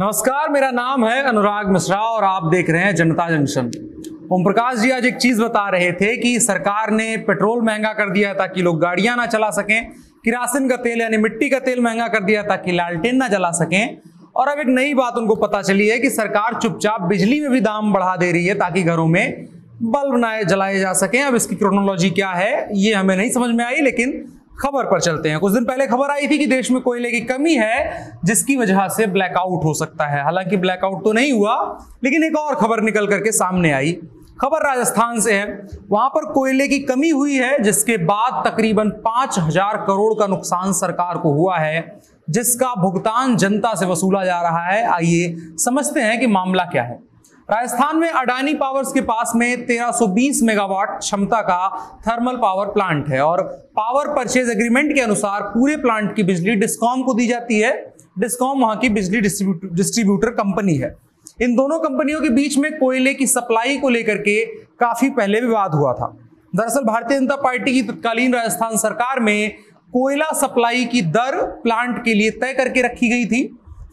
नमस्कार, मेरा नाम है अनुराग मिश्रा और आप देख रहे हैं जनता जंक्शन। ओम प्रकाश जी आज एक चीज़ बता रहे थे कि सरकार ने पेट्रोल महँगा कर दिया ताकि लोग गाड़ियाँ ना चला सकें किरासिन का तेल यानी मिट्टी का तेल महँगा कर दिया ताकि लालटेन ना जला सकें। और अब एक नई बात उनको पता चली है कि सरकार चुपचाप बिजली में भी दाम बढ़ा दे रही है ताकि घरों में बल्ब बनाए जलाए जा सकें। अब इसकी क्रोनोलॉजी क्या है, ये हमें नहीं समझ में आई, लेकिन खबर पर चलते हैं। कुछ दिन पहले खबर आई थी कि देश में कोयले की कमी है, जिसकी वजह से ब्लैकआउट हो सकता है। हालाँकि ब्लैकआउट तो नहीं हुआ, लेकिन एक और खबर निकल करके सामने आई। खबर राजस्थान से है। वहाँ पर कोयले की कमी हुई है, जिसके बाद तकरीबन पाँच हज़ार करोड़ का नुकसान सरकार को हुआ है, जिसका भुगतान जनता से वसूला जा रहा है। आइए समझते हैं कि मामला क्या है। राजस्थान में अडानी पावर्स के पास में 1320 मेगावाट क्षमता का थर्मल पावर प्लांट है और पावर परचेज एग्रीमेंट के अनुसार पूरे प्लांट की बिजली डिस्कॉम को दी जाती है। डिस्कॉम वहाँ की बिजली डिस्ट्रीब्यूटर कंपनी है। इन दोनों कंपनियों के बीच में कोयले की सप्लाई को लेकर के काफ़ी पहले विवाद हुआ था। दरअसल भारतीय जनता पार्टी की तत्कालीन राजस्थान सरकार में कोयला सप्लाई की दर प्लांट के लिए तय करके रखी गई थी।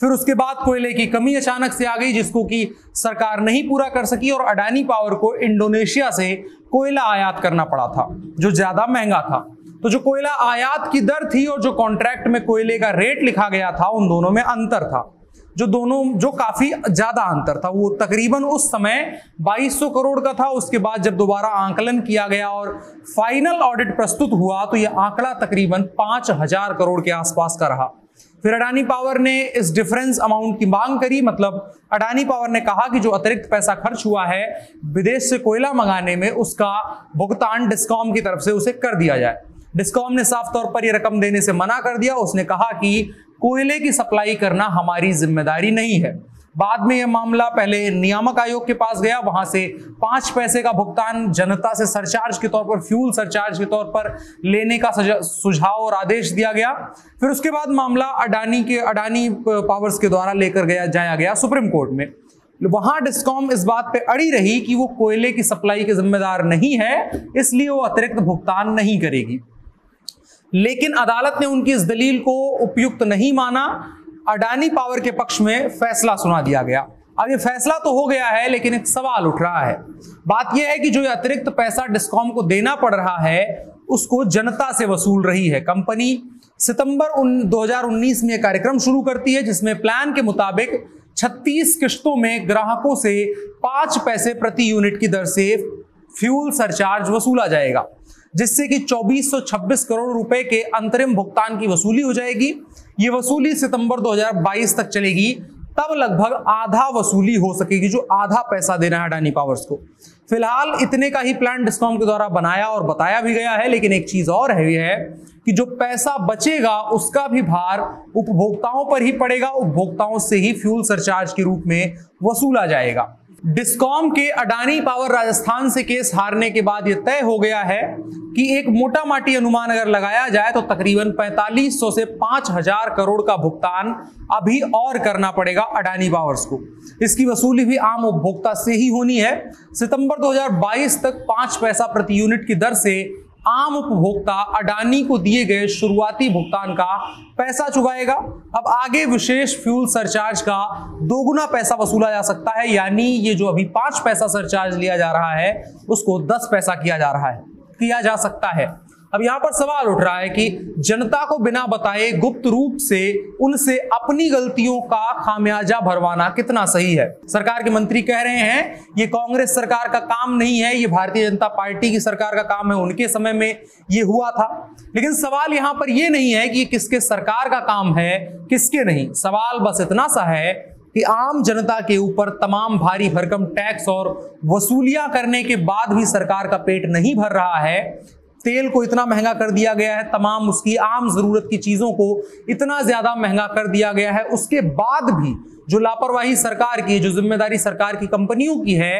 फिर उसके बाद कोयले की कमी अचानक से आ गई, जिसको कि सरकार नहीं पूरा कर सकी और अडानी पावर को इंडोनेशिया से कोयला आयात करना पड़ा था, जो ज़्यादा महँगा था। तो जो कोयला आयात की दर थी और जो कॉन्ट्रैक्ट में कोयले का रेट लिखा गया था, उन दोनों में अंतर था। जो दोनों, जो काफ़ी ज़्यादा अंतर था, वो तकरीबन उस समय 2200 करोड़ का था। उसके बाद जब दोबारा आंकलन किया गया और फाइनल ऑडिट प्रस्तुत हुआ तो यह आंकड़ा तकरीबन 5000 करोड़ के आसपास का रहा। फिर अडानी पावर ने इस डिफरेंस अमाउंट की मांग करी मतलब अडानी पावर ने कहा कि जो अतिरिक्त पैसा खर्च हुआ है, विदेश से कोयला मंगाने में उसका भुगतान डिस्कॉम की तरफ़ से उसे कर दिया जाए। डिस्कॉम ने साफ़ तौर पर यह रकम देने से मना कर दिया। उसने कहा कि कोयले की सप्लाई करना हमारी ज़िम्मेदारी नहीं है। बाद में यह मामला पहले नियामक आयोग के पास गया, वहाँ से पाँच पैसे का भुगतान जनता से सरचार्ज के तौर पर, फ्यूल सरचार्ज के तौर पर लेने का सुझाव और आदेश दिया गया। फिर उसके बाद मामला अडानी के, अडानी पावर्स के द्वारा लेकर गया, जाया गया सुप्रीम कोर्ट में। वहाँ डिस्कॉम इस बात पे अड़ी रही कि वो कोयले की सप्लाई के जिम्मेदार नहीं है, इसलिए वो अतिरिक्त भुगतान नहीं करेगी। लेकिन अदालत ने उनकी इस दलील को उपयुक्त नहीं माना अडानी पावर के पक्ष में फैसला सुना दिया गया। अब ये फैसला तो हो गया है, लेकिन एक सवाल उठ रहा है। बात यह है कि जो अतिरिक्त पैसा डिस्कॉम को देना पड़ रहा है, उसको जनता से वसूल रही है। कंपनी सितंबर 2019 में कार्यक्रम शुरू करती है, जिसमें प्लान के मुताबिक 36 किश्तों में ग्राहकों से पाँच पैसे प्रति यूनिट की दर से फ्यूल सरचार्ज वसूला जाएगा जिससे कि 2426 करोड़ रुपए के अंतरिम भुगतान की वसूली हो जाएगी। ये वसूली सितंबर 2022 तक चलेगी तब लगभग आधा वसूली हो सकेगी जो आधा पैसा देना है अडानी पावर्स को। फ़िलहाल इतने का ही प्लान डिस्कॉम के द्वारा बनाया और बताया भी गया है लेकिन एक चीज़ और है, है कि जो पैसा बचेगा उसका भी भार उपभोक्ताओं पर ही पड़ेगा उपभोक्ताओं से ही फ्यूल सरचार्ज के रूप में वसूला जाएगा। डिस्कॉम के अडानी पावर राजस्थान से केस हारने के बाद यह तय हो गया है कि एक मोटा माटी अनुमान अगर लगाया जाए तो तकरीबन 4500 से 5000 करोड़ का भुगतान अभी और करना पड़ेगा अडानी पावर्स को। इसकी वसूली भी आम उपभोक्ता से ही होनी है। सितंबर 2022 तक पाँच पैसा प्रति यूनिट की दर से आम उपभोक्ता अडानी को दिए गए शुरुआती भुगतान का पैसा चुकाएगा। अब आगे विशेष फ्यूल सरचार्ज का दोगुना पैसा वसूला जा सकता है, यानी ये जो अभी पाँच पैसा सरचार्ज लिया जा रहा है, उसको दस पैसा किया जा रहा है, किया जा सकता है। अब यहाँ पर सवाल उठ रहा है कि जनता को बिना बताए गुप्त रूप से उनसे अपनी गलतियों का खामियाजा भरवाना कितना सही है? सरकार के मंत्री कह रहे हैं, ये कांग्रेस सरकार का काम नहीं है, ये भारतीय जनता पार्टी की सरकार का काम है, उनके समय में ये हुआ था। लेकिन सवाल यहाँ पर यह नहीं है कि किसके सरकार का काम है, किसके नहीं। सवाल बस इतना सा है कि आम जनता के ऊपर तमाम भारी भरकम टैक्स और वसूलियाँ करने के बाद भी सरकार का पेट नहीं भर रहा है। तेल को इतना महँगा कर दिया गया है, तमाम उसकी आम ज़रूरत की चीज़ों को इतना ज़्यादा महँगा कर दिया गया है। उसके बाद भी जो लापरवाही सरकार की, जो ज़िम्मेदारी सरकार की कंपनियों की है,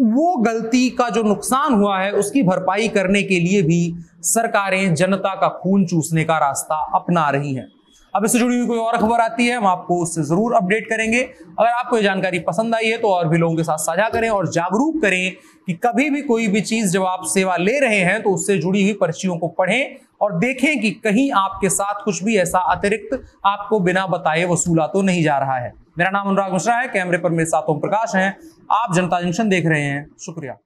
वो गलती का जो नुकसान हुआ है, उसकी भरपाई करने के लिए भी सरकारें जनता का खून चूसने का रास्ता अपना रही हैं। अब इससे जुड़ी हुई कोई और खबर आती है, हम आपको उससे ज़रूर अपडेट करेंगे। अगर आपको ये जानकारी पसंद आई है तो और भी लोगों के साथ साझा करें और जागरूक करें कि कभी भी कोई भी चीज़ जब आप सेवा ले रहे हैं तो उससे जुड़ी हुई पर्चियों को पढ़ें और देखें कि कहीं आपके साथ कुछ भी ऐसा अतिरिक्त आपको बिना बताए वसूला तो नहीं जा रहा है। मेरा नाम अनुराग मिश्रा है, कैमरे पर मेरे साथ ओम प्रकाश हैं। आप जनता जंक्शन देख रहे हैं। शुक्रिया।